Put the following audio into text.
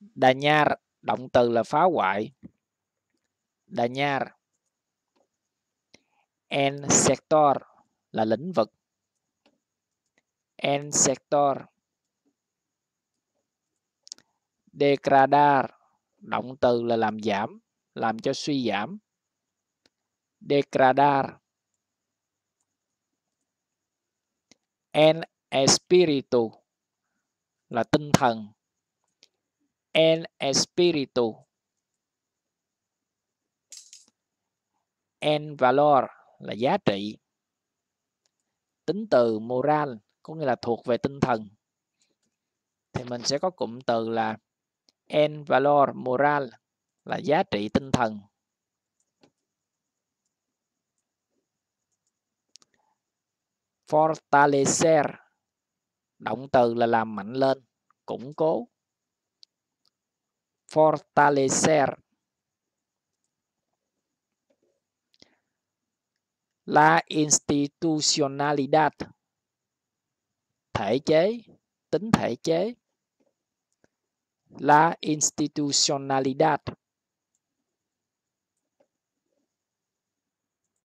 dañar động từ là phá hoại. Dañar en sector là lĩnh vực. En sector, degradar, động từ là làm giảm, làm cho suy giảm. Degradar, en espíritu là tinh thần en espíritu. En valor là giá trị. Tính từ moral, có nghĩa là thuộc về tinh thần. Thì mình sẽ có cụm từ là en valor moral, là giá trị tinh thần. Fortalecer, động từ là làm mạnh lên, củng cố fortalecer. La institucionalidad thể chế tính thể chế. La institucionalidad.